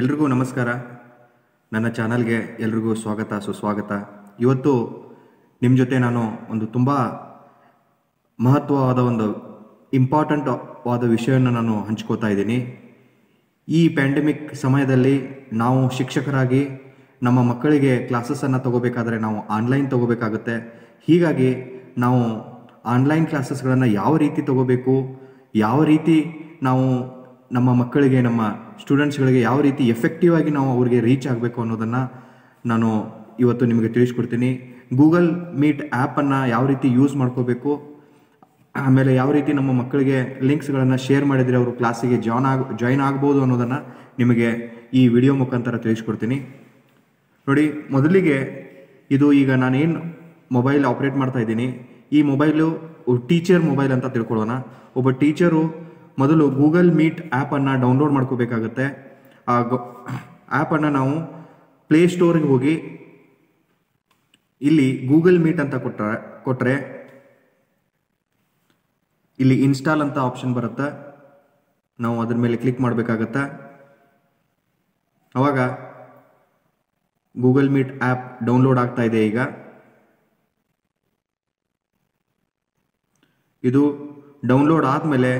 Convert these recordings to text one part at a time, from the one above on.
ಎಲ್ರಿಗೂ ನಮಸ್ಕಾರ. ನನ್ನ ಚಾನಲ್ಗೆ ಎಲ್ರಿಗೂ ಸ್ವಾಗತ, ಸುಸ್ವಾಗತ. ಇವತ್ತು ನಿಮ್ಮ ಜೊತೆ ನಾನು ಒಂದು ತುಂಬ ಮಹತ್ವವಾದ ಒಂದು ಇಂಪಾರ್ಟೆಂಟ್ ವಾದ ವಿಷಯವನ್ನು ನಾನು ಹಂಚ್ಕೋತಾ ಇದ್ದೀನಿ. ಈ ಪ್ಯಾಂಡಮಿಕ್ ಸಮಯದಲ್ಲಿ ನಾವು ಶಿಕ್ಷಕರಾಗಿ ನಮ್ಮ ಮಕ್ಕಳಿಗೆ ಕ್ಲಾಸಸ್ಸನ್ನು ತಗೋಬೇಕಾದ್ರೆ ನಾವು ಆನ್ಲೈನ್ ತಗೋಬೇಕಾಗುತ್ತೆ. ಹೀಗಾಗಿ ನಾವು ಆನ್ಲೈನ್ ಕ್ಲಾಸಸ್ಗಳನ್ನು ಯಾವ ರೀತಿ ತಗೋಬೇಕು, ಯಾವ ರೀತಿ ನಾವು ನಮ್ಮ ಮಕ್ಕಳಿಗೆ ನಮ್ಮ ಸ್ಟೂಡೆಂಟ್ಸ್ಗಳಿಗೆ ಯಾವ ರೀತಿ ಎಫೆಕ್ಟಿವ್ ಆಗಿ ನಾವು ಅವರಿಗೆ ರೀಚ್ ಆಗಬೇಕು ಅನ್ನೋದನ್ನು ನಾನು ಇವತ್ತು ನಿಮಗೆ ತಿಳಿಸ್ಕೊಡ್ತೀನಿ. ಗೂಗಲ್ ಮೀಟ್ ಆ್ಯಪನ್ನು ಯಾವ ರೀತಿ ಯೂಸ್ ಮಾಡ್ಕೋಬೇಕು, ಆಮೇಲೆ ಯಾವ ರೀತಿ ನಮ್ಮ ಮಕ್ಕಳಿಗೆ ಲಿಂಕ್ಸ್ಗಳನ್ನು ಶೇರ್ ಮಾಡಿದರೆ ಅವರು ಕ್ಲಾಸಿಗೆ ಜಾಯ್ನ್ ಆಗ ಜಾಯ್ನ್ ಆಗ್ಬೋದು ಅನ್ನೋದನ್ನು ನಿಮಗೆ ಈ ವಿಡಿಯೋ ಮುಖಾಂತರ ತಿಳಿಸ್ಕೊಡ್ತೀನಿ. ನೋಡಿ, ಮೊದಲಿಗೆ ಇದು ಈಗ ನಾನೇನು ಮೊಬೈಲ್ ಆಪ್ರೇಟ್ ಮಾಡ್ತಾ ಇದ್ದೀನಿ, ಈ ಮೊಬೈಲು ಟೀಚರ್ ಮೊಬೈಲ್ ಅಂತ ತಿಳ್ಕೊಳ್ಳೋಣ. ಒಬ್ಬ ಟೀಚರು ಮೊದಲು ಗೂಗಲ್ ಮೀಟ್ ಆ್ಯಪನ್ನು ಡೌನ್ಲೋಡ್ ಮಾಡ್ಕೋಬೇಕಾಗತ್ತೆ. ಆ ಆ್ಯಪನ್ನು ನಾವು ಪ್ಲೇಸ್ಟೋರಿಗೆ ಹೋಗಿ ಇಲ್ಲಿ ಗೂಗಲ್ ಮೀಟ್ ಅಂತ ಕೊಟ್ಟರೆ ಕೊಟ್ಟರೆ ಇಲ್ಲಿ ಇನ್ಸ್ಟಾಲ್ ಅಂತ ಆಪ್ಷನ್ ಬರುತ್ತೆ. ನಾವು ಅದ್ರ ಮೇಲೆ ಕ್ಲಿಕ್ ಮಾಡಬೇಕಾಗತ್ತೆ. ಅವಾಗ ಗೂಗಲ್ ಮೀಟ್ ಆ್ಯಪ್ ಡೌನ್ಲೋಡ್ ಆಗ್ತಾ ಇದೆ ಈಗ. ಇದು ಡೌನ್ಲೋಡ್ ಆದಮೇಲೆ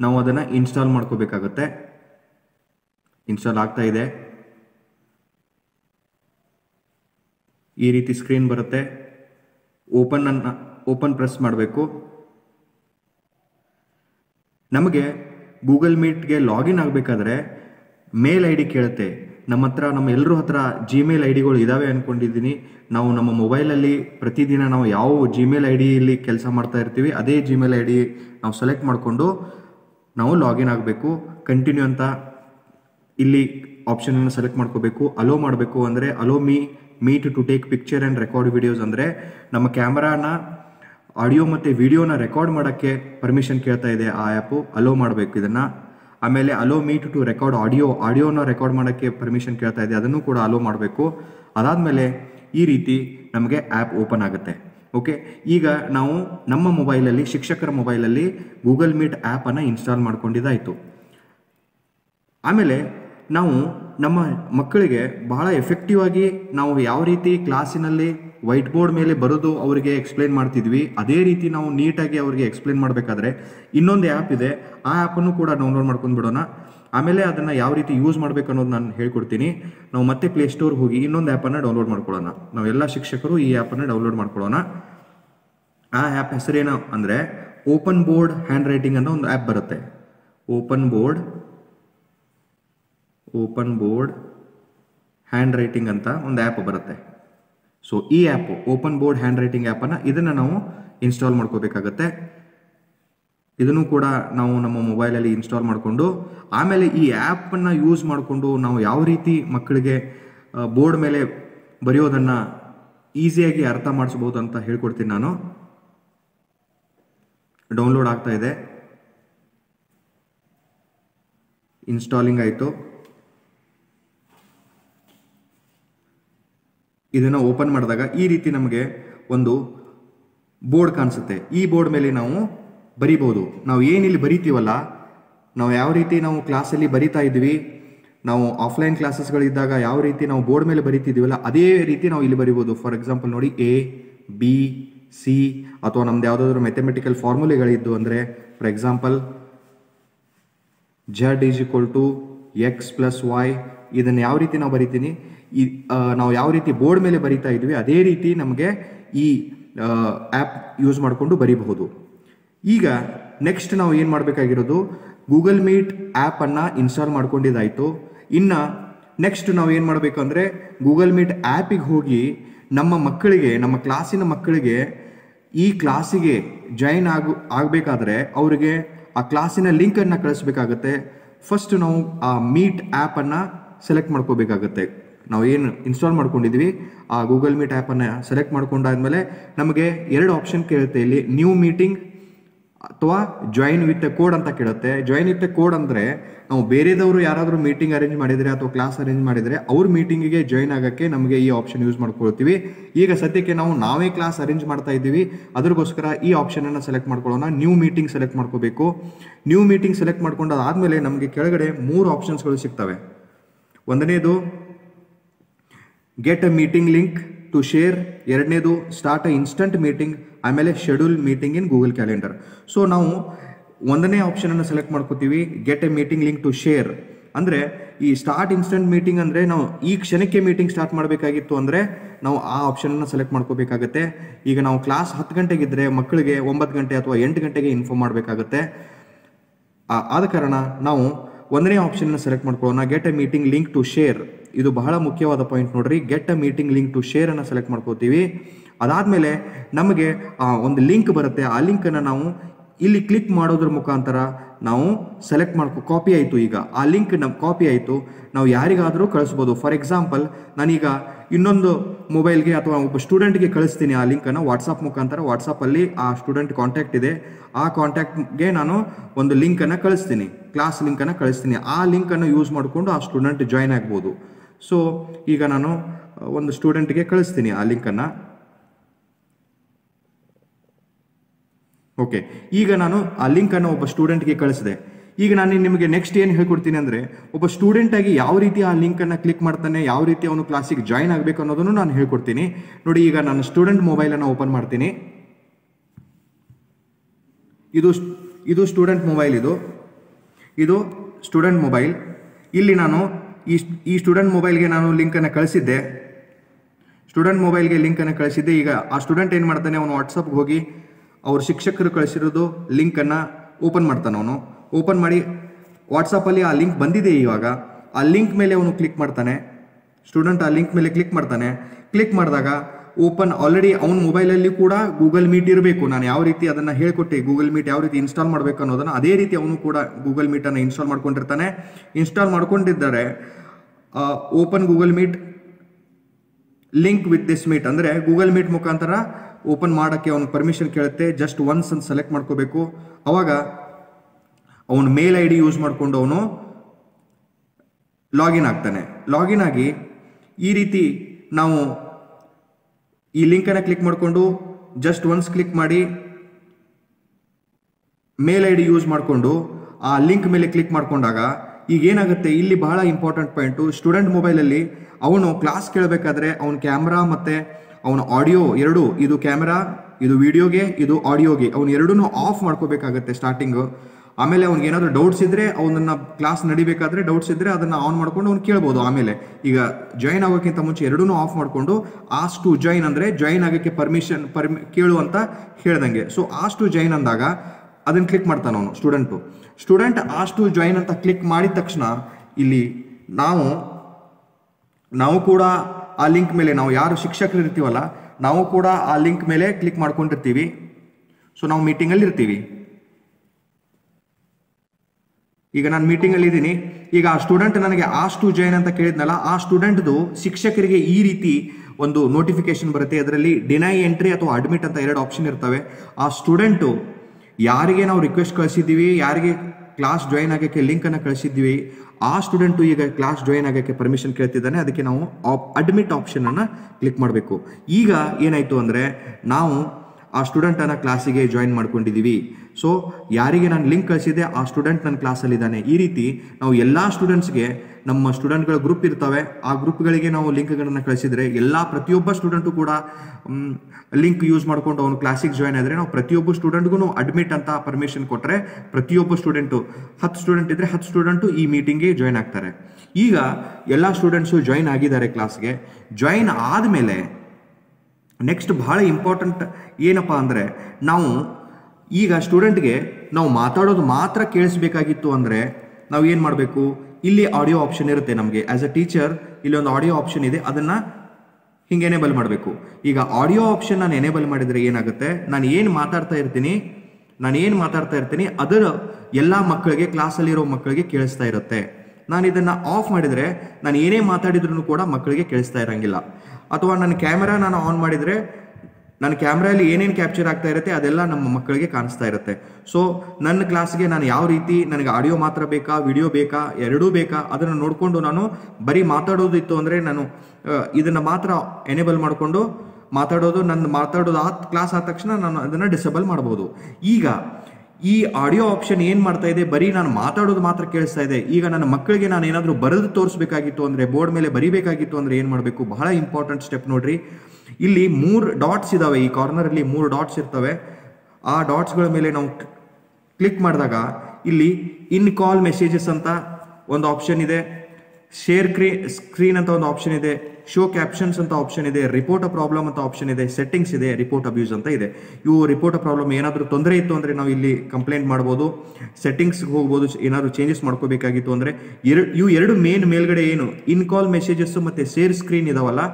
ನಾವು ಅದನ್ನು ಇನ್ಸ್ಟಾಲ್ ಮಾಡ್ಕೋಬೇಕಾಗತ್ತೆ. ಇನ್ಸ್ಟಾಲ್ ಆಗ್ತಾ ಇದೆ. ಈ ರೀತಿ ಸ್ಕ್ರೀನ್ ಬರುತ್ತೆ. ಓಪನ್ ಅನ್ನ ಓಪನ್ ಪ್ರೆಸ್ ಮಾಡಬೇಕು. ನಮಗೆ ಗೂಗಲ್ ಮೀಟ್ಗೆ ಲಾಗಿನ್ ಆಗಬೇಕಾದ್ರೆ ಮೇಲ್ ಐ ಡಿ ಕೇಳುತ್ತೆ. ನಮ್ಮ ಹತ್ರ, ನಮ್ಮ ಎಲ್ಲರ ಹತ್ರ ಜಿಮೇಲ್ ಐ ಡಿಗಳು ಇದ್ದಾವೆ ಅಂದ್ಕೊಂಡಿದ್ದೀನಿ ನಾವು ನಮ್ಮ ಮೊಬೈಲಲ್ಲಿ ಪ್ರತಿದಿನ ನಾವು ಯಾವ ಜಿಮೇಲ್ ಐ ಡಿಯಲ್ಲಿ ಕೆಲಸ ಮಾಡ್ತಾ ಇರ್ತೀವಿ, ಅದೇ ಜಿಮೇಲ್ ಐ ಡಿ ನಾವು ಸೆಲೆಕ್ಟ್ ಮಾಡಿಕೊಂಡು ನಾವು ಲಾಗಿನ್ ಆಗಬೇಕು ಕಂಟಿನ್ಯೂ ಅಂತ ಇಲ್ಲಿ ಆಪ್ಷನನ್ನು ಸೆಲೆಕ್ಟ್ ಮಾಡ್ಕೋಬೇಕು. ಅಲೋ ಮಾಡಬೇಕು ಅಂದರೆ allow me Meet to take picture and record videos ಅಂದರೆ ನಮ್ಮ ಕ್ಯಾಮರಾನ ಆಡಿಯೋ ಮತ್ತು ವಿಡಿಯೋನ ರೆಕಾರ್ಡ್ ಮಾಡೋಕ್ಕೆ ಪರ್ಮಿಷನ್ ಕೇಳ್ತಾ ಇದೆ ಆ ಆ್ಯಪು ಅಲೋ ಮಾಡಬೇಕು ಇದನ್ನು. ಆಮೇಲೆ allow Meet to record audio ಆಡಿಯೋನ record ಮಾಡೋಕ್ಕೆ ಪರ್ಮಿಷನ್ ಕೇಳ್ತಾ ಇದೆ. ಅದನ್ನು ಕೂಡ ಅಲೋ ಮಾಡಬೇಕು. ಅದಾದಮೇಲೆ ಈ ರೀತಿ ನಮಗೆ ಆ್ಯಪ್ ಓಪನ್ ಆಗುತ್ತೆ. ಓಕೆ ಈಗ ನಾವು ನಮ್ಮ ಮೊಬೈಲಲ್ಲಿ ಶಿಕ್ಷಕರ ಮೊಬೈಲಲ್ಲಿ ಗೂಗಲ್ ಮೀಟ್ ಆ್ಯಪನ್ನು ಇನ್ಸ್ಟಾಲ್ ಮಾಡ್ಕೊಂಡಿದ್ದಾಯಿತು. ಆಮೇಲೆ ನಾವು ನಮ್ಮ ಮಕ್ಕಳಿಗೆ ಬಹಳ ಎಫೆಕ್ಟಿವ್ ಆಗಿ ನಾವು ಯಾವ ರೀತಿ ಕ್ಲಾಸಿನಲ್ಲಿ ವೈಟ್ ಬೋರ್ಡ್ ಮೇಲೆ ಬರೋದು ಅವರಿಗೆ ಎಕ್ಸ್ಪ್ಲೇನ್ ಮಾಡ್ತಿದ್ವಿ. ಅದೇ ರೀತಿ ನಾವು ನೀಟಾಗಿ ಅವರಿಗೆ ಎಕ್ಸ್ಪ್ಲೇನ್ ಮಾಡಬೇಕಾದ್ರೆ ಇನ್ನೊಂದು ಆ್ಯಪ್ ಇದೆ. ಆ ಆ್ಯಪನ್ನು ಕೂಡ ಡೌನ್ಲೋಡ್ ಮಾಡ್ಕೊಂಡು ಬಿಡೋಣ. ಆಮೇಲೆ ಅದನ್ನು ಯಾವ ರೀತಿ ಯೂಸ್ ಮಾಡಬೇಕು ಅನ್ನೋದು ನಾನು ಹೇಳ್ಕೊಡ್ತೀನಿ. ನಾವು ಮತ್ತೆ ಪ್ಲೇಸ್ಟೋರ್ ಹೋಗಿ ಇನ್ನೊಂದು ಆ್ಯಪನ್ನು ಡೌನ್ಲೋಡ್ ಮಾಡ್ಕೊಳ್ಳೋಣ. ನಾವೆಲ್ಲ ಶಿಕ್ಷಕರು ಈ ಆ್ಯಪನ್ನು ಡೌನ್ಲೋಡ್ ಮಾಡ್ಕೊಳ್ಳೋಣ. ಆ ಆ್ಯಪ್ ಹೆಸರೇನು ಅಂದರೆ ಓಪನ್ ಬೋರ್ಡ್ ಹ್ಯಾಂಡ್ ರೈಟಿಂಗ್ ಅನ್ನೋ ಒಂದು ಆ್ಯಪ್ ಬರುತ್ತೆ. Open board open board hand writing ಅಂತ ಒಂದು ಆ್ಯಪ್ ಬರುತ್ತೆ. ಸೊ ಈ app open board hand writing ಆ್ಯಪನ್ನು ಇದನ್ನು ನಾವು ಇನ್ಸ್ಟಾಲ್ ಮಾಡ್ಕೋಬೇಕಾಗತ್ತೆ. ಇದನ್ನು ಕೂಡ ನಾವು ನಮ್ಮ ಮೊಬೈಲಲ್ಲಿ ಇನ್ಸ್ಟಾಲ್ ಮಾಡಿಕೊಂಡು, ಆಮೇಲೆ ಈ ಆ್ಯಪನ್ನು ಯೂಸ್ ಮಾಡಿಕೊಂಡು ನಾವು ಯಾವ ರೀತಿ ಮಕ್ಕಳಿಗೆ ಬೋರ್ಡ್ ಮೇಲೆ ಬರೆಯೋದನ್ನು ಈಸಿಯಾಗಿ ಅರ್ಥ ಮಾಡಿಸ್ಬೋದು ಅಂತ ಹೇಳ್ಕೊಡ್ತೀನಿ ನಾನು. ಡೌನ್ಲೋಡ್ ಆಗ್ತಾ ಇದೆ. ಇನ್ಸ್ಟಾಲಿಂಗ್ ಆಯಿತು. ಇದನ್ನು ಓಪನ್ ಮಾಡಿದಾಗ ಈ ರೀತಿ ನಮಗೆ ಒಂದು ಬೋರ್ಡ್ ಕಾಣಿಸುತ್ತೆ. ಈ ಬೋರ್ಡ್ ಮೇಲೆ ನಾವು ಬರಿಬೋದು ನಾವು ಏನಿಲ್ಲಿ ಬರಿತೀವಲ್ಲ, ನಾವು ಯಾವ ರೀತಿ ನಾವು ಕ್ಲಾಸಲ್ಲಿ ಬರಿತಾ ಇದ್ವಿ ನಾವು ಆಫ್ಲೈನ್ ಕ್ಲಾಸಸ್ಗಳಿದ್ದಾಗ ಯಾವ ರೀತಿ ನಾವು ಬೋರ್ಡ್ ಮೇಲೆ ಬರಿತಿದ್ದೀವಲ್ಲ, ಅದೇ ರೀತಿ ನಾವು ಇಲ್ಲಿ ಬರಿಬೋದು ಫಾರ್ ಎಕ್ಸಾಂಪಲ್ ನೋಡಿ ಎ ಬಿ ಸಿ ಅಥವಾ ನಮ್ದು ಯಾವುದಾದ್ರೂ ಮೆಥಮೆಟಿಕಲ್ ಫಾರ್ಮುಲೆಗಳಿದ್ದು ಅಂದರೆ for example Z is equal to X plus Y ಇದನ್ನು ಯಾವ ರೀತಿ ನಾವು ಬರಿತೀನಿ? ಈ ನಾವು ಯಾವ ರೀತಿ ಬೋರ್ಡ್ ಮೇಲೆ ಬರಿತಾ ಇದ್ವಿ, ಅದೇ ರೀತಿ ನಮಗೆ ಈ ಆ್ಯಪ್ ಯೂಸ್ ಮಾಡಿಕೊಂಡು ಬರಿಬಹುದು. ಈಗ ನೆಕ್ಸ್ಟ್ ನಾವು ಏನು ಮಾಡಬೇಕಾಗಿರೋದು? ಗೂಗಲ್ ಮೀಟ್ ಆ್ಯಪನ್ನು ಇನ್ಸ್ಟಾಲ್ ಮಾಡ್ಕೊಂಡಿದ್ದಾಯಿತು. ಇನ್ನು ನೆಕ್ಸ್ಟ್ ನಾವು ಏನು ಮಾಡಬೇಕು ಅಂದರೆ ಗೂಗಲ್ ಮೀಟ್ ಆ್ಯಪಿಗೆ ಹೋಗಿ ನಮ್ಮ ಮಕ್ಕಳಿಗೆ, ನಮ್ಮ ಕ್ಲಾಸಿನ ಮಕ್ಕಳಿಗೆ ಈ ಕ್ಲಾಸಿಗೆ ಜಾಯಿನ್ ಆಗು, ಆಗಬೇಕಾದ್ರೆ ಅವರಿಗೆ ಆ ಕ್ಲಾಸಿನ ಲಿಂಕನ್ನು ಕಳಿಸ್ಬೇಕಾಗತ್ತೆ. ಫಸ್ಟ್ ನಾವು ಆ ಮೀಟ್ ಆ್ಯಪನ್ನು ಸೆಲೆಕ್ಟ್ ಮಾಡ್ಕೋಬೇಕಾಗತ್ತೆ. ನಾವು ಏನು ಇನ್ಸ್ಟಾಲ್ ಮಾಡ್ಕೊಂಡಿದ್ವಿ, ಆ ಗೂಗಲ್ ಮೀಟ್ ಆ್ಯಪನ್ನು ಸೆಲೆಕ್ಟ್ ಮಾಡ್ಕೊಂಡಾದ್ಮೇಲೆ ನಮಗೆ ಎರಡು ಆಪ್ಷನ್ ಕೇಳುತ್ತೆ. ಇಲ್ಲಿ ನ್ಯೂ ಮೀಟಿಂಗ್ ಅಥವಾ ಜಾಯಿನ್ ವಿತ್ ಎ ಕೋಡ್ ಅಂತ ಕೇಳುತ್ತೆ. ಜಾಯಿನ್ ವಿತ್ ಎ ಕೋಡ್ ಅಂದರೆ ನಾವು ಬೇರೆದವರು ಯಾರಾದರೂ ಮೀಟಿಂಗ್ ಅರೇಂಜ್ ಮಾಡಿದರೆ ಅಥವಾ ಕ್ಲಾಸ್ ಅರೇಂಜ್ ಮಾಡಿದರೆ ಅವ್ರ ಮೀಟಿಂಗಿಗೆ ಜಾಯಿನ್ ಆಗೋಕ್ಕೆ ನಮಗೆ ಈ ಆಪ್ಷನ್ ಯೂಸ್ ಮಾಡ್ಕೊಳ್ತೀವಿ. ಈಗ ಸದ್ಯಕ್ಕೆ ನಾವು ನಾವೇ ಕ್ಲಾಸ್ ಅರೇಂಜ್ ಮಾಡ್ತಾ ಇದ್ದೀವಿ. ಅದಕ್ಕೋಸ್ಕರ ಈ ಆಪ್ಷನನ್ನು ಸೆಲೆಕ್ಟ್ ಮಾಡ್ಕೊಳ್ಳೋಣ. ನ್ಯೂ ಮೀಟಿಂಗ್ ಸೆಲೆಕ್ಟ್ ಮಾಡ್ಕೋಬೇಕು. ನ್ಯೂ ಮೀಟಿಂಗ್ ಸೆಲೆಕ್ಟ್ ಮಾಡ್ಕೊಂಡಾದ್ಮೇಲೆ ನಮಗೆ ಕೆಳಗಡೆ ಮೂರು ಆಪ್ಷನ್ಸ್ಗಳು ಸಿಗ್ತವೆ. ಒಂದನೇದು get a meeting link to share ಎರಡನೇದು ಸ್ಟಾರ್ಟ್ ಅ ಇನ್ಸ್ಟಂಟ್ ಮೀಟಿಂಗ್ ಆಮೇಲೆ schedule meeting in Google calendar so ನಾವು ಒಂದನೇ ಆಪ್ಷನನ್ನು ಸೆಲೆಕ್ಟ್ ಮಾಡ್ಕೋತೀವಿ get a meeting link to share ಅಂದರೆ, ಈ ಸ್ಟಾರ್ಟ್ ಇನ್ಸ್ಟಂಟ್ ಮೀಟಿಂಗ್ ಅಂದರೆ ನಾವು ಈ ಕ್ಷಣಕ್ಕೆ ಮೀಟಿಂಗ್ ಸ್ಟಾರ್ಟ್ ಮಾಡಬೇಕಾಗಿತ್ತು ಅಂದರೆ, ನಾವು ಆ ಆಪ್ಷನನ್ನು ಸೆಲೆಕ್ಟ್ ಮಾಡ್ಕೋಬೇಕಾಗತ್ತೆ. ಈಗ ನಾವು ಕ್ಲಾಸ್ ಹತ್ತು ಗಂಟೆಗಿದ್ದರೆ ಮಕ್ಕಳಿಗೆ ಒಂಬತ್ತು ಗಂಟೆ ಅಥವಾ ಎಂಟು ಗಂಟೆಗೆ ಇನ್ಫಾರ್ಮ್ ಮಾಡಬೇಕಾಗತ್ತೆ. ಆದ ಕಾರಣ ನಾವು ಒಂದನೇ ಆಪ್ಷನ್ ಸೆಲೆಕ್ಟ್ ಮಾಡ್ಕೊಳ್ಳೋಣ. Get a meeting link to share ಇದು ಬಹಳ ಮುಖ್ಯವಾದ ಪಾಯಿಂಟ್ ನೋಡ್ರಿ. Get a meeting link to share ಅನ್ನ ಸೆಲೆಕ್ಟ್ ಮಾಡ್ಕೋತೀವಿ. ಅದಾದ್ಮೇಲೆ ನಮಗೆ ಒಂದು ಲಿಂಕ್ ಬರುತ್ತೆ. ಆ ಲಿಂಕ್ ಅನ್ನ ನಾವು ಇಲ್ಲಿ ಕ್ಲಿಕ್ ಮಾಡೋದ್ರ ಮುಖಾಂತರ ನಾವು ಸೆಲೆಕ್ಟ್ ಮಾಡ್ಕೊ ಕಾಪಿ ಆಯಿತು ಈಗ. ಆ ಲಿಂಕ್ ನಮ್ಮ ಕಾಪಿ ಆಯಿತು. ನಾವು ಯಾರಿಗಾದರೂ ಕಳಿಸ್ಬೋದು. ಫಾರ್ ಎಕ್ಸಾಂಪಲ್ ನಾನೀಗ ಇನ್ನೊಂದು ಮೊಬೈಲ್ಗೆ ಅಥವಾ ಒಬ್ಬ ಸ್ಟೂಡೆಂಟ್ಗೆ ಕಳಿಸ್ತೀನಿ ಆ ಲಿಂಕನ್ನು ವಾಟ್ಸಪ್ ಮುಖಾಂತರ ವಾಟ್ಸಪ್ಪಲ್ಲಿ ಆ ಸ್ಟೂಡೆಂಟ್ ಕಾಂಟ್ಯಾಕ್ಟ್ ಇದೆ. ಆ ಕಾಂಟ್ಯಾಕ್ಟ್ಗೆ ನಾನು ಒಂದು ಲಿಂಕನ್ನು ಕಳಿಸ್ತೀನಿ. ಕ್ಲಾಸ್ ಲಿಂಕನ್ನು ಕಳಿಸ್ತೀನಿ. ಆ ಲಿಂಕನ್ನು ಯೂಸ್ ಮಾಡಿಕೊಂಡು ಆ ಸ್ಟೂಡೆಂಟ್ ಜಾಯ್ನ್ ಆಗ್ಬೋದು. ಸೊ ಈಗ ನಾನು ಒಂದು ಸ್ಟೂಡೆಂಟ್ಗೆ ಕಳಿಸ್ತೀನಿ ಆ ಲಿಂಕನ್ನು ಓಕೆ ಈಗ ನಾನು ಆ ಲಿಂಕನ್ನು ಒಬ್ಬ ಸ್ಟೂಡೆಂಟ್ಗೆ ಕಳಿಸಿದೆ. ಈಗ ನಾನು ನಿಮಗೆ ನೆಕ್ಸ್ಟ್ ಏನು ಹೇಳ್ಕೊಡ್ತೀನಿ ಅಂದರೆ, ಒಬ್ಬ ಸ್ಟೂಡೆಂಟ್ ಆಗಿ ಯಾವ ರೀತಿ ಆ ಲಿಂಕನ್ನು ಕ್ಲಿಕ್ ಮಾಡ್ತಾನೆ, ಯಾವ ರೀತಿ ಅವನು ಕ್ಲಾಸಿಗೆ ಜಾಯ್ನ್ ಆಗಬೇಕು ಅನ್ನೋದನ್ನು ನಾನು ಹೇಳ್ಕೊಡ್ತೀನಿ. ನೋಡಿ, ಈಗ ನಾನು ಸ್ಟೂಡೆಂಟ್ ಮೊಬೈಲನ್ನು ಓಪನ್ ಮಾಡ್ತೀನಿ. ಇದು ಇದು ಸ್ಟೂಡೆಂಟ್ ಮೊಬೈಲ್ ಇದು. ಇದು ಸ್ಟೂಡೆಂಟ್ ಮೊಬೈಲ್. ಇಲ್ಲಿ ನಾನು ಈ ಈ ಸ್ಟೂಡೆಂಟ್ ಮೊಬೈಲ್ಗೆ ನಾನು ಲಿಂಕನ್ನು ಕಳಿಸಿದ್ದೆ. ಸ್ಟೂಡೆಂಟ್ ಮೊಬೈಲ್ಗೆ ಲಿಂಕನ್ನು ಕಳಿಸಿದ್ದೆ. ಈಗ ಆ ಸ್ಟೂಡೆಂಟ್ ಏನು ಮಾಡ್ತಾನೆ, ಅವನು ವಾಟ್ಸಪ್ಗೆ ಹೋಗಿ ಅವ್ರ ಶಿಕ್ಷಕರು ಕಳಿಸಿರೋದು ಲಿಂಕನ್ನು ಓಪನ್ ಮಾಡ್ತಾನೆ ಅವನು. ಓಪನ್ ಮಾಡಿ ವಾಟ್ಸಪ್ಪಲ್ಲಿ ಆ ಲಿಂಕ್ ಬಂದಿದೆ ಇವಾಗ. ಆ ಲಿಂಕ್ ಮೇಲೆ ಅವನು ಕ್ಲಿಕ್ ಮಾಡ್ತಾನೆ. ಸ್ಟೂಡೆಂಟ್ ಆ ಲಿಂಕ್ ಮೇಲೆ ಕ್ಲಿಕ್ ಮಾಡ್ತಾನೆ. ಕ್ಲಿಕ್ ಮಾಡಿದಾಗ ಓಪನ್ ಆಲ್ರೆಡಿ ಅವನ ಮೊಬೈಲಲ್ಲಿ ಕೂಡ ಗೂಗಲ್ ಮೀಟ್ ಇರಬೇಕು. ನಾನು ಯಾವ ರೀತಿ ಅದನ್ನು ಹೇಳ್ಕೊಟ್ಟೆ, ಗೂಗಲ್ ಮೀಟ್ ಯಾವ ರೀತಿ ಇನ್ಸ್ಟಾಲ್ ಮಾಡಬೇಕು ಅನ್ನೋದನ್ನು ಅದೇ ರೀತಿ ಅವನು ಕೂಡ ಗೂಗಲ್ ಮೀಟನ್ನು ಇನ್ಸ್ಟಾಲ್ ಮಾಡ್ಕೊಂಡಿರ್ತಾನೆ. ಇನ್ಸ್ಟಾಲ್ ಮಾಡ್ಕೊಂಡಿದ್ದಾರೆ open Google Meet link with this Meet ಅಂದರೆ ಗೂಗಲ್ ಮೀಟ್ ಮುಖಾಂತರ ಓಪನ್ ಮಾಡೋಕ್ಕೆ ಅವನ ಪರ್ಮಿಷನ್ ಕೇಳುತ್ತೆ ಜಸ್ಟ್ ಒನ್ಸ್ ಅಂತ ಸೆಲೆಕ್ಟ್ ಮಾಡ್ಕೋಬೇಕು. ಅವಾಗ ಅವನು ಮೇಲ್ ಐ ಡಿ ಯೂಸ್ ಮಾಡಿಕೊಂಡು ಅವನು ಲಾಗಿನ್ ಆಗ್ತಾನೆ. ಲಾಗಿನ್ ಆಗಿ ಈ ರೀತಿ ನಾವು ಈ ಲಿಂಕನ್ನು ಕ್ಲಿಕ್ ಮಾಡಿಕೊಂಡು ಜಸ್ಟ್ ಒನ್ಸ್ ಕ್ಲಿಕ್ ಮಾಡಿ ಮೇಲ್ ಐ ಡಿ ಯೂಸ್ ಮಾಡಿಕೊಂಡು ಆ ಲಿಂಕ್ ಮೇಲೆ ಕ್ಲಿಕ್ ಮಾಡಿಕೊಂಡಾಗ ಈಗ ಏನಾಗುತ್ತೆ? ಇಲ್ಲಿ ಬಹಳ ಇಂಪಾರ್ಟೆಂಟ್ ಪಾಯಿಂಟು ಸ್ಟೂಡೆಂಟ್ ಮೊಬೈಲಲ್ಲಿ ಅವನು ಕ್ಲಾಸ್ ಕೇಳಬೇಕಾದ್ರೆ ಅವನ ಕ್ಯಾಮ್ರಾ ಮತ್ತು ಅವನ ಆಡಿಯೋ ಎರಡು, ಇದು ಕ್ಯಾಮ್ರಾ ಇದು ವಿಡಿಯೋಗೆ ಇದು ಆಡಿಯೋಗೆ ಅವನು ಎರಡೂ ಆಫ್ ಮಾಡ್ಕೋಬೇಕಾಗತ್ತೆ ಸ್ಟಾರ್ಟಿಂಗು ಆಮೇಲೆ ಅವ್ನಿಗೆ ಏನಾದರೂ ಡೌಟ್ಸ್ ಇದ್ದರೆ ಅವನನ್ನ ಕ್ಲಾಸ್ ನಡಿಬೇಕಾದ್ರೆ ಡೌಟ್ಸ್ ಇದ್ದರೆ ಅದನ್ನು ಆನ್ ಮಾಡ್ಕೊಂಡು ಅವ್ನು ಕೇಳ್ಬೋದು ಆಮೇಲೆ. ಈಗ ಜಾಯಿನ್ ಆಗೋಕ್ಕಿಂತ ಮುಂಚೆ ಎರಡೂ ಆಫ್ ಮಾಡಿಕೊಂಡು ಆಸ್ ಟು ಜಾಯಿನ್ ಅಂದರೆ ಜಾಯಿನ್ ಆಗೋಕ್ಕೆ ಪರ್ಮಿಷನ್ ಪರ್ಮಿ ಕೇಳು ಅಂತ ಹೇಳ್ದಂಗೆ. ಸೊ ಆಸ್ ಟು ಜಾಯಿನ್ ಅಂದಾಗ ಅದನ್ನು ಕ್ಲಿಕ್ ಮಾಡ್ತಾನೆ ಅವನು student student ask to join ಅಂತ ಕ್ಲಿಕ್ ಮಾಡಿದ ತಕ್ಷಣ ಇಲ್ಲಿ ನಾವು ನಾವು ಕೂಡ ಆ ಲಿಂಕ್ ಮೇಲೆ, ನಾವು ಯಾರು ಶಿಕ್ಷಕರು ಇರ್ತೀವಲ್ಲ, ನಾವು ಕೂಡ ಆ ಲಿಂಕ್ ಮೇಲೆ ಕ್ಲಿಕ್ ಮಾಡ್ಕೊಂಡಿರ್ತೀವಿ. ಸೊ ನಾವು ಮೀಟಿಂಗಲ್ಲಿ ಇರ್ತೀವಿ ಈಗ ನಾನು ಮೀಟಿಂಗಲ್ಲಿ ಇದ್ದೀನಿ. ಈಗ ಆ ಸ್ಟೂಡೆಂಟ್ ನನಗೆ ಆಸ್ ಟು ಜಾಯಿನ್ ಅಂತ ಕೇಳಿದ್ನಲ್ಲ, ಆ ಸ್ಟೂಡೆಂಟ್ದು ಶಿಕ್ಷಕರಿಗೆ ಈ ರೀತಿ ಒಂದು ನೋಟಿಫಿಕೇಶನ್ ಬರುತ್ತೆ. ಅದರಲ್ಲಿ ಡಿನೈ ಎಂಟ್ರಿ ಅಥವಾ ಅಡ್ಮಿಟ್ ಅಂತ ಎರಡು ಆಪ್ಷನ್ ಇರ್ತವೆ. ಆ ಸ್ಟೂಡೆಂಟು ಯಾರಿಗೆ ನಾವು ರಿಕ್ವೆಸ್ಟ್ ಕಳಿಸಿದ್ದೀವಿ, ಯಾರಿಗೆ ಕ್ಲಾಸ್ ಜಾಯಿನ್ ಆಗೋಕ್ಕೆ ಲಿಂಕನ್ನು ಕಳಿಸಿದ್ದೀವಿ, ಆ ಸ್ಟೂಡೆಂಟು ಈಗ ಕ್ಲಾಸ್ ಜಾಯಿನ್ ಆಗೋಕ್ಕೆ ಪರ್ಮಿಷನ್ ಕೇಳ್ತಿದ್ದಾನೆ. ಅದಕ್ಕೆ ನಾವು ಅಡ್ಮಿಟ್ ಆಪ್ಷನನ್ನು ಕ್ಲಿಕ್ ಮಾಡಬೇಕು. ಈಗ ಏನಾಯಿತು ಅಂದರೆ, ನಾವು ಆ ಸ್ಟೂಡೆಂಟನ್ನು ಕ್ಲಾಸಿಗೆ ಜಾಯಿನ್ ಮಾಡ್ಕೊಂಡಿದ್ದೀವಿ ಸೊ ಯಾರಿಗೆ ನಾನು ಲಿಂಕ್ ಕಳಿಸಿದೆ ಆ ಸ್ಟೂಡೆಂಟ್ ನನ್ನ ಕ್ಲಾಸಲ್ಲಿದ್ದಾನೆ ಈ ರೀತಿ ನಾವು ಎಲ್ಲ ಸ್ಟೂಡೆಂಟ್ಸ್ಗೆ ನಮ್ಮ ಸ್ಟೂಡೆಂಟ್ಗಳ ಗ್ರೂಪ್ ಇರ್ತವೆ. ಆ ಗ್ರೂಪ್ಗಳಿಗೆ ನಾವು ಲಿಂಕ್ಗಳನ್ನು ಕಳಿಸಿದರೆ ಎಲ್ಲ ಪ್ರತಿಯೊಬ್ಬ ಸ್ಟೂಡೆಂಟು ಕೂಡ ಲಿಂಕ್ ಯೂಸ್ ಮಾಡ್ಕೊಂಡು ಅವನು ಕ್ಲಾಸಿಗೆ ಜಾಯ್ನ್ ಆದರೆ ನಾವು ಪ್ರತಿಯೊಬ್ಬ ಸ್ಟೂಡೆಂಟ್ಗೂ ಅಡ್ಮಿಟ್ ಅಂತ ಪರ್ಮಿಷನ್ ಕೊಟ್ಟರೆ ಪ್ರತಿಯೊಬ್ಬ ಸ್ಟೂಡೆಂಟು ಹತ್ತು ಸ್ಟೂಡೆಂಟ್ ಇದ್ದರೆ ಹತ್ತು ಸ್ಟೂಡೆಂಟು ಈ ಮೀಟಿಂಗ್ಗೆ ಜಾಯ್ನ್ ಆಗ್ತಾರೆ. ಈಗ ಎಲ್ಲ ಸ್ಟೂಡೆಂಟ್ಸು ಜಾಯ್ನ್ ಆಗಿದ್ದಾರೆ ಕ್ಲಾಸ್ಗೆ ಜಾಯ್ನ್ ಆದಮೇಲೆ ನೆಕ್ಸ್ಟ್ ಬಹಳ ಇಂಪಾರ್ಟೆಂಟ್ ಏನಪ್ಪ ಅಂದರೆ ನಾವು ಈಗ ಸ್ಟೂಡೆಂಟ್ಗೆ ನಾವು ಮಾತಾಡೋದು ಮಾತ್ರ ಕೇಳಿಸ್ಬೇಕಾಗಿತ್ತು ಅಂದರೆ ನಾವು ಏನು ಮಾಡಬೇಕು? ಇಲ್ಲಿ ಆಡಿಯೋ ಆಪ್ಷನ್ ಇರುತ್ತೆ ನಮಗೆ. ಆ್ಯಸ್ ಅ ಟೀಚರ್ ಇಲ್ಲಿ ಒಂದು ಆಡಿಯೋ ಆಪ್ಷನ್ ಇದೆ. ಅದನ್ನು ಹಿಂಗೆ ಎನೇಬಲ್ ಮಾಡಬೇಕು. ಈಗ ಆಡಿಯೋ ಆಪ್ಷನ್ ನಾನು ಎನೇಬಲ್ ಮಾಡಿದರೆ ಏನಾಗುತ್ತೆ? ನಾನು ಏನು ಮಾತಾಡ್ತಾ ಇರ್ತೀನಿ? ನಾನು ಏನು ಮಾತಾಡ್ತಾ ಇರ್ತೀನಿ? ಅದರ ಎಲ್ಲ ಮಕ್ಕಳಿಗೆ ಕ್ಲಾಸಲ್ಲಿರೋ ಮಕ್ಕಳಿಗೆ ಕೇಳಿಸ್ತಾ ಇರುತ್ತೆ. ನಾನು ಇದನ್ನು ಆಫ್ ಮಾಡಿದರೆ ನಾನು ಏನೇ ಮಾತಾಡಿದ್ರು ಕೂಡ ಮಕ್ಕಳಿಗೆ ಕೇಳಿಸ್ತಾ ಇರಂಗಿಲ್ಲ. ಅಥವಾ ನನ್ನ ಕ್ಯಾಮೆರಾ ನಾನು ಆನ್ ಮಾಡಿದರೆ ನನ್ನ ಕ್ಯಾಮ್ರಲ್ಲಿ ಏನೇನು ಕ್ಯಾಪ್ಚರ್ ಆಗ್ತಾ ಇರುತ್ತೆ ಅದೆಲ್ಲ ನಮ್ಮ ಮಕ್ಕಳಿಗೆ ಕಾಣಿಸ್ತಾ ಇರುತ್ತೆ. ಸೊ ನನ್ನ ಕ್ಲಾಸ್ಗೆ ನಾನು ಯಾವ ರೀತಿ ನನಗೆ ಆಡಿಯೋ ಮಾತ್ರ ಬೇಕಾ ವಿಡಿಯೋ ಬೇಕಾ, ಎರಡೂ ಬೇಕಾ ಅದನ್ನು ನೋಡಿಕೊಂಡು ನಾನು ಬರೀ ಮಾತಾಡೋದಿತ್ತು ಅಂದರೆ ನಾನು ಇದನ್ನು ಮಾತ್ರ ಎನೇಬಲ್ ಮಾಡಿಕೊಂಡು ಮಾತಾಡೋದು ನನ್ನ ಮಾತಾಡೋದು ಆ ಕ್ಲಾಸ್ ಆದ ತಕ್ಷಣ ನಾನು ಅದನ್ನು ಡಿಸೇಬಲ್ ಮಾಡ್ಬೋದು. ಈಗ ಈ ಆಡಿಯೋ ಆಪ್ಷನ್ ಏನು ಮಾಡ್ತಾ ಇದೆ? ಬರೀ ನಾನು ಮಾತಾಡೋದು ಮಾತ್ರ ಕೇಳಿಸ್ತಾ ಇದೆ. ಈಗ ನನ್ನ ಮಕ್ಕಳಿಗೆ ನಾನು ಏನಾದರೂ ಬರೆದು ತೋರಿಸ್ಬೇಕಾಗಿತ್ತು ಅಂದರೆ, ಬೋರ್ಡ್ ಮೇಲೆ ಬರಿಬೇಕಾಗಿತ್ತು ಅಂದರೆ ಏನು ಮಾಡಬೇಕು? ಬಹಳ ಇಂಪಾರ್ಟೆಂಟ್ ಸ್ಟೆಪ್ ನೋಡ್ರಿ. ಇಲ್ಲಿ ಮೂರು ಡಾಟ್ಸ್ ಇದಾವೆ. ಈ ಕಾರ್ನರಲ್ಲಿ ಮೂರು ಡಾಟ್ಸ್ ಇರ್ತವೆ. ಆ ಡಾಟ್ಸ್ಗಳ ಮೇಲೆ ನಾವು ಕ್ಲಿಕ್ ಮಾಡಿದಾಗ ಇಲ್ಲಿ ಇನ್ ಕಾಲ್ ಮೆಸೇಜಸ್ ಅಂತ ಒಂದು ಆಪ್ಷನ್ ಇದೆ. ಶೇರ್ ಕ್ರೀ ಸ್ಕ್ರೀನ್ ಅಂತ ಒಂದು ಆಪ್ಷನ್ ಇದೆ ಶೋ ಕ್ಯಾಪ್ಷನ್ಸ್ ಅಂತ ಆಪ್ಷನ್ ಇದೆ ರಿಪೋರ್ಟ್ ಅ ಪ್ರಾಬ್ಲಮ್ ಅಂತ ಆಪ್ಷನ್ ಇದೆ ಸೆಟ್ಟಿಂಗ್ಸ್ ಇದೆ ರಿಪೋರ್ಟ್ ಅಬ್ಯೂಸ್ ಅಂತ ಇದೆ. ಇವು ರಿಪೋರ್ಟ್ ಅ ಪ್ರಾಬ್ಲಮ್ ಏನಾದರೂ ತೊಂದರೆ ಇತ್ತು ಅಂದರೆ ನಾವು ಇಲ್ಲಿ ಕಂಪ್ಲೇಂಟ್ ಮಾಡ್ಬೋದು. ಸೆಟ್ಟಿಂಗ್ಸ್ಗೆ ಹೋಗ್ಬೋದು, ಏನಾದರೂ ಚೇಂಜಸ್ ಮಾಡ್ಕೋಬೇಕಾಗಿತ್ತು ಅಂದರೆ ಎರಡು ಇವು ಎರಡು ಮೇನ್ ಮೇಲ್ಗಡೆ ಏನು ಇನ್ ಕಾಲ್ ಮೆಸೇಜಸ್ ಮತ್ತು ಸೇರ್ ಸ್ಕ್ರೀನ್ ಇದಾವಲ್ಲ,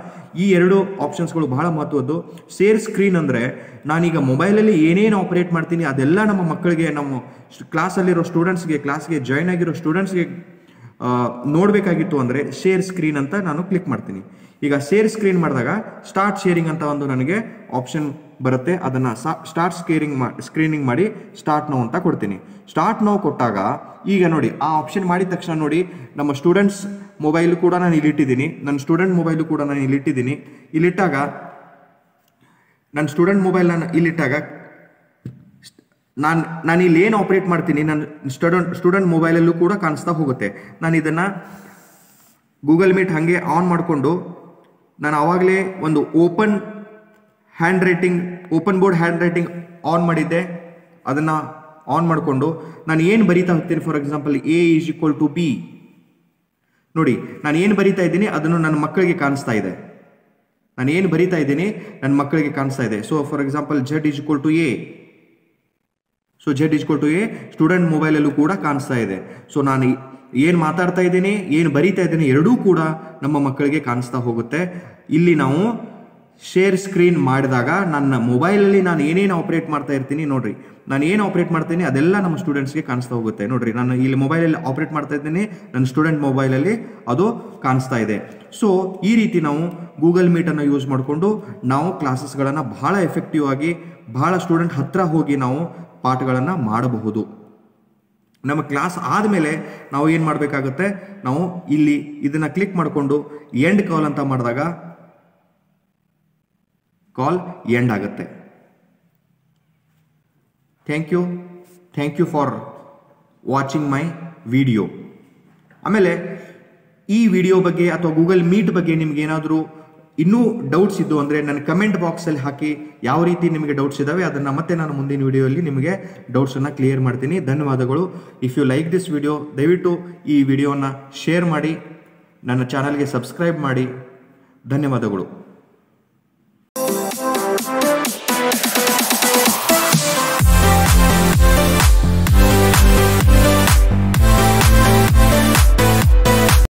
ಈ ಎರಡು ಆಪ್ಷನ್ಸ್ಗಳು ಬಹಳ ಮಹತ್ವದ್ದು. ಸೇರ್ ಸ್ಕ್ರೀನ್ ಅಂದರೆ ನಾನೀಗ ಮೊಬೈಲಲ್ಲಿ ಏನೇನು ಆಪರೇಟ್ ಮಾಡ್ತೀನಿ ಅದೆಲ್ಲ ನಮ್ಮ ಮಕ್ಕಳಿಗೆ, ನಮ್ಮ ಕ್ಲಾಸಲ್ಲಿರೋ ಸ್ಟೂಡೆಂಟ್ಸ್ಗೆ ಕ್ಲಾಸ್ಗೆ ಜಾಯ್ನ್ ಆಗಿರೋ ಸ್ಟೂಡೆಂಟ್ಸ್ಗೆ ನೋಡಬೇಕಾಗಿತ್ತು ಅಂದರೆ ಶೇರ್ ಸ್ಕ್ರೀನ್ ಅಂತ ನಾನು ಕ್ಲಿಕ್ ಮಾಡ್ತೀನಿ. ಈಗ ಶೇರ್ ಸ್ಕ್ರೀನ್ ಮಾಡಿದಾಗ ಸ್ಟಾರ್ಟ್ ಶೇರಿಂಗ್ ಅಂತ ಒಂದು ನನಗೆ ಆಪ್ಷನ್ ಬರುತ್ತೆ. ಅದನ್ನು ಸ್ಟಾರ್ಟ್ ಸ್ಕೇರಿಂಗ್ ಮಾ ಸ್ಕ್ರೀನಿಂಗ್ ಮಾಡಿ ಸ್ಟಾರ್ಟ್ ನೋ ಅಂತ ಕೊಡ್ತೀನಿ. ಸ್ಟಾರ್ಟ್ ನೋ ಕೊಟ್ಟಾಗ ಈಗ ನೋಡಿ, ಆ ಆಪ್ಷನ್ ಮಾಡಿದ ತಕ್ಷಣ ನೋಡಿ, ನಮ್ಮ ಸ್ಟೂಡೆಂಟ್ಸ್ ಮೊಬೈಲು ಕೂಡ ನಾನು ಇಲ್ಲಿಟ್ಟಿದ್ದೀನಿ. ನನ್ನ ಸ್ಟೂಡೆಂಟ್ ಮೊಬೈಲು ಕೂಡ ನಾನು ಇಲ್ಲಿಟ್ಟಿದ್ದೀನಿ. ಇಲ್ಲಿಟ್ಟಾಗ, ನನ್ನ ಸ್ಟೂಡೆಂಟ್ ಮೊಬೈಲ್ ನಾನು ಇಲ್ಲಿಟ್ಟಾಗ ನಾನು ನಾನು ಇಲ್ಲಿ ಏನು ಆಪ್ರೇಟ್ ಮಾಡ್ತೀನಿ ನನ್ನ ಸ್ಟೂಡೆಂಟ್ ಸ್ಟೂಡೆಂಟ್ ಮೊಬೈಲಲ್ಲೂ ಕೂಡ ಕಾಣಿಸ್ತಾ ಹೋಗುತ್ತೆ. ನಾನು ಇದನ್ನು ಗೂಗಲ್ ಮೀಟ್ ಹಾಗೆ ಆನ್ ಮಾಡಿಕೊಂಡು, ನಾನು ಆವಾಗಲೇ ಒಂದು open hand writing open board hand writing on ಮಾಡಿದ್ದೆ. ಅದನ್ನು ಆನ್ ಮಾಡಿಕೊಂಡು, ನಾನು ಏನು ಬರಿತಾ ಹೋಗ್ತೀನಿ for example A is equal to B ನೋಡಿ, ನಾನು ಏನು ಬರಿತಾ ಇದ್ದೀನಿ, ಅದನ್ನು ನನ್ನ ಮಕ್ಕಳಿಗೆ ಕಾಣಿಸ್ತಾ ಇದೆ. ನಾನು ಏನು ಬರೀತಾ ಇದ್ದೀನಿ ನನ್ನ ಮಕ್ಕಳಿಗೆ ಕಾಣಿಸ್ತಾ ಇದೆ. So for example Z is equal to A so Z ಇಸ್ಕೋ to A student ಮೊಬೈಲಲ್ಲೂ ಕೂಡ ಕಾಣಿಸ್ತಾ ಇದೆ. ಸೊ ನಾನು ಏನು ಮಾತಾಡ್ತಾ ಇದ್ದೀನಿ, ಏನು ಬರೀತಾ ಇದ್ದೀನಿ, ಎರಡೂ ಕೂಡ ನಮ್ಮ ಮಕ್ಕಳಿಗೆ ಕಾಣಿಸ್ತಾ ಹೋಗುತ್ತೆ. ಇಲ್ಲಿ ನಾವು ಶೇರ್ ಸ್ಕ್ರೀನ್ ಮಾಡಿದಾಗ ನನ್ನ ಮೊಬೈಲಲ್ಲಿ ನಾನು ಏನೇನು ಆಪ್ರೇಟ್ ಮಾಡ್ತಾ ಇರ್ತೀನಿ ನೋಡ್ರಿ. ನಾನು ಏನು ಆಪ್ರೇಟ್ ಮಾಡ್ತೀನಿ, ಅದೆಲ್ಲ ನಮ್ಮ ಸ್ಟೂಡೆಂಟ್ಸ್ಗೆ ಕಾಣಿಸ್ತಾ ಹೋಗುತ್ತೆ ನೋಡ್ರಿ. ನಾನು ಇಲ್ಲಿ ಮೊಬೈಲಲ್ಲಿ ಆಪ್ರೇಟ್ ಮಾಡ್ತಾ ಇದ್ದೀನಿ, ನನ್ನ ಸ್ಟೂಡೆಂಟ್ ಮೊಬೈಲಲ್ಲಿ ಅದು ಕಾಣಿಸ್ತಾ ಇದೆ. ಸೊ ಈ ರೀತಿ ನಾವು ಗೂಗಲ್ ಮೀಟನ್ನು ಯೂಸ್ ಮಾಡಿಕೊಂಡು ನಾವು ಕ್ಲಾಸಸ್ಗಳನ್ನು ಬಹಳ ಎಫೆಕ್ಟಿವ್ ಆಗಿ ಬಹಳ ಸ್ಟೂಡೆಂಟ್ ಹತ್ತಿರ ಹೋಗಿ ನಾವು ಪಾಠಗಳನ್ನು ಮಾಡಬಹುದು. ನಮ್ಮ ಕ್ಲಾಸ್ ಆದಮೇಲೆ ನಾವು ಏನು ಮಾಡಬೇಕಾಗುತ್ತೆ? ನಾವು ಇಲ್ಲಿ ಇದನ್ನು ಕ್ಲಿಕ್ ಮಾಡಿಕೊಂಡು ಎಂಡ್ ಕಾಲ್ ಅಂತ ಮಾಡಿದಾಗ ಕಾಲ್ ಎಂಡ್ ಆಗುತ್ತೆ. Thank you thank you for watching my video ಆಮೇಲೆ ಈ ವಿಡಿಯೋ ಬಗ್ಗೆ ಅಥವಾ ಗೂಗಲ್ ಮೀಟ್ ಬಗ್ಗೆ ನಿಮ್ಗೆ ಏನಾದರೂ ಇನ್ನೂ ಡೌಟ್ಸ್ ಇದ್ದು ಅಂದರೆ ನನ್ನ ಕಮೆಂಟ್ ಬಾಕ್ಸಲ್ಲಿ ಹಾಕಿ ಯಾವ ರೀತಿ ನಿಮಗೆ ಡೌಟ್ಸ್ ಇದ್ದಾವೆ ಅದನ್ನು ಮತ್ತೆ ನಾನು ಮುಂದಿನ ವಿಡಿಯೋಲ್ಲಿ ನಿಮಗೆ ಡೌಟ್ಸನ್ನು ಕ್ಲಿಯರ್ ಮಾಡ್ತೀನಿ. ಧನ್ಯವಾದಗಳು. If you like this video ದಯವಿಟ್ಟು ಈ ವಿಡಿಯೋನ ಶೇರ್ ಮಾಡಿ, ನನ್ನ ಚಾನಲ್ಗೆ ಸಬ್ಸ್ಕ್ರೈಬ್ ಮಾಡಿ. ಧನ್ಯವಾದಗಳು.